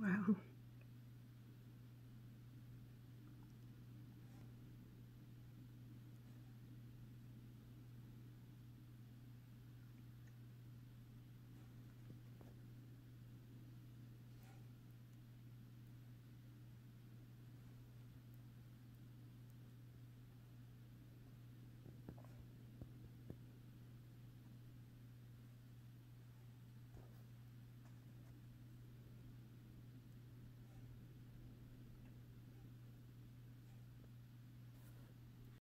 Wow.